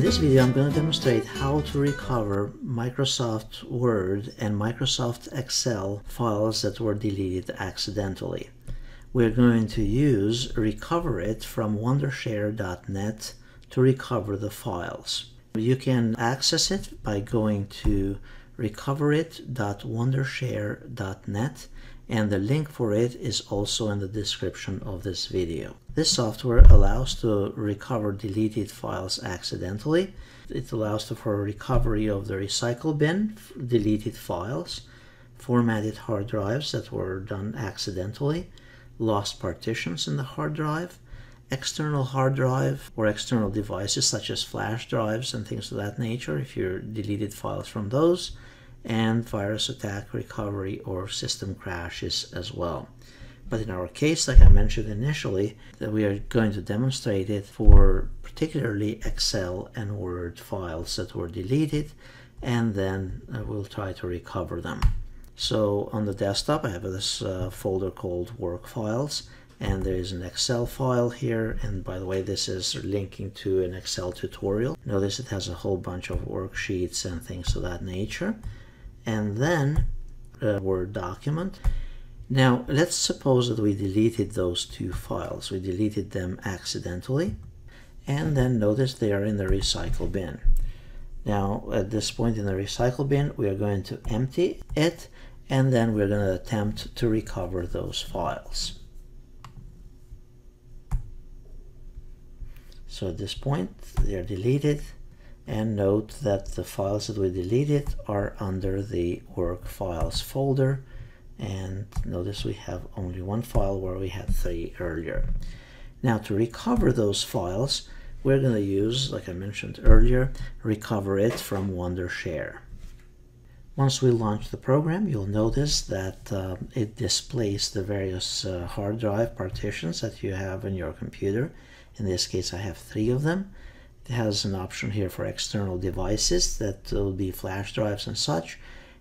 In this video, I'm going to demonstrate how to recover Microsoft Word and Microsoft Excel files that were deleted accidentally. We're going to use Recoverit from Wondershare.net to recover the files. You can access it by going to recoverit.wondershare.net and the link for it is also in the description of this video. This software allows to recover deleted files accidentally. It allows for recovery of the recycle bin, deleted files, formatted hard drives that were done accidentally, lost partitions in the hard drive, external hard drive or external devices such as flash drives and things of that nature if you deleted files from those, and virus attack recovery or system crashes as well. But in our case, like I mentioned initially, that we are going to demonstrate it for particularly Excel and Word files that were deleted, and then uh, we'll try to recover them. So on the desktop, I have this uh, folder called Work Files, and there is an Excel file here. And by the way, this is linking to an Excel tutorial. Notice it has a whole bunch of worksheets and things of that nature and then a Word document. Now, let's suppose that we deleted those two files. We deleted them accidentally, and then notice they are in the recycle bin. Now, at this point in the recycle bin, we are going to empty it, and then we're going to attempt to recover those files. So at this point, they are deleted and note that the files that we deleted are under the work files folder and notice we have only one file where we had three earlier. Now to recover those files we're going to use, like I mentioned earlier, Recoverit from Wondershare. Once we launch the program, you'll notice that uh, it displays the various uh, hard drive partitions that you have in your computer. In this case, I have three of them. Has an option here for external devices that will be flash drives and such,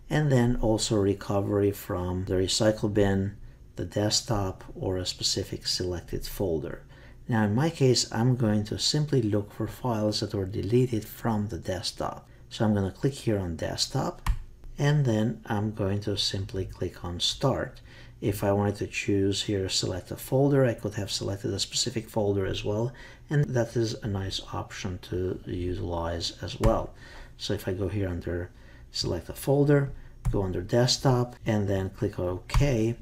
and then also recovery from the recycle bin, the desktop, or a specific selected folder. Now in my case, I'm going to simply look for files that were deleted from the desktop. So I'm going to click here on desktop, and then I'm going to simply click on start. If I wanted to choose here, select a folder, I could have selected a specific folder as well. And that is a nice option to utilize as well. So if I go here under select a folder, go under desktop, and then click OK,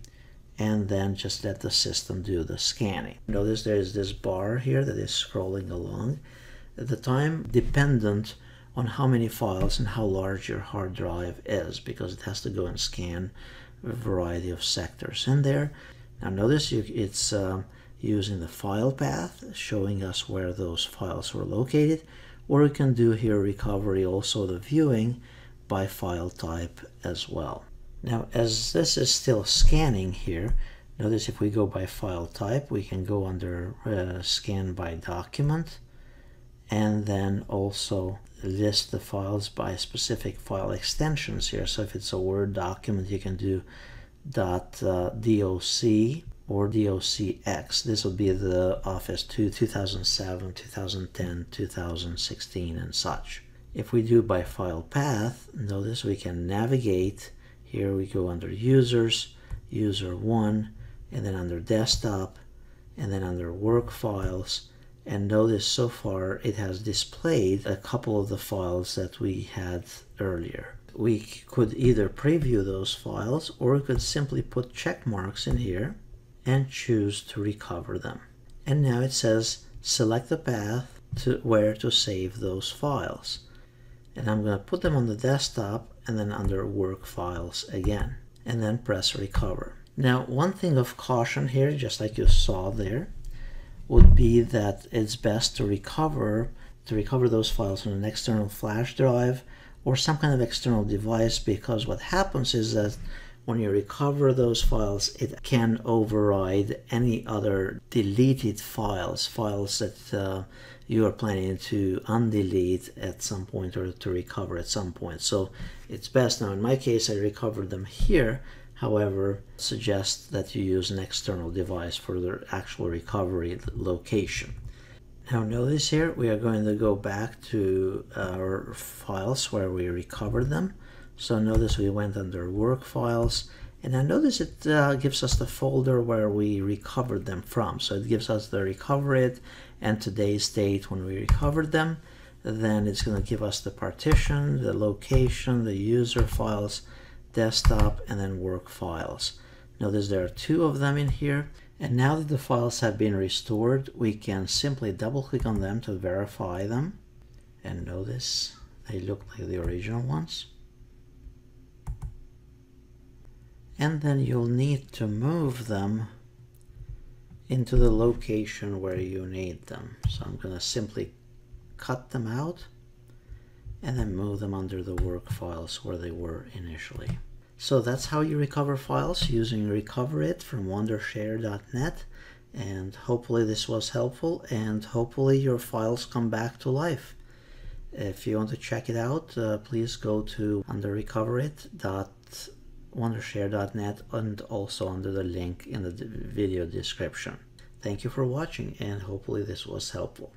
and then just let the system do the scanning. Notice there's this bar here that is scrolling along. The time dependent on how many files and how large your hard drive is because it has to go and scan variety of sectors in there. Now notice you, it's uh, using the file path showing us where those files were located or we can do here recovery also the viewing by file type as well. Now as this is still scanning here notice if we go by file type we can go under uh, scan by document and then also list the files by specific file extensions here. So if it's a Word document, you can do dot uh, .doc or docx. This will be the Office 2 2007, 2010, 2016 and such. If we do by file path, notice we can navigate. Here we go under Users, User 1, and then under Desktop, and then under Work Files, and notice so far it has displayed a couple of the files that we had earlier. We could either preview those files or we could simply put check marks in here and choose to recover them. And now it says select the path to where to save those files. And I'm going to put them on the desktop and then under work files again and then press recover. Now one thing of caution here just like you saw there would be that it's best to recover to recover those files from an external flash drive or some kind of external device because what happens is that when you recover those files it can override any other deleted files files that uh, you are planning to undelete at some point or to recover at some point. So it's best now in my case I recovered them here however, suggests that you use an external device for the actual recovery location. Now notice here we are going to go back to our files where we recovered them. So notice we went under work files and I notice it uh, gives us the folder where we recovered them from. So it gives us the recovered and today's date when we recovered them. Then it's going to give us the partition, the location, the user files, desktop, and then work files. Notice there are two of them in here. And now that the files have been restored, we can simply double click on them to verify them. And notice they look like the original ones. And then you'll need to move them into the location where you need them. So I'm going to simply cut them out and then move them under the work files where they were initially. So that's how you recover files using recoverit from Wondershare.net and hopefully this was helpful and hopefully your files come back to life. If you want to check it out, uh, please go to under recoverit.wondershare.net and also under the link in the video description. Thank you for watching and hopefully this was helpful.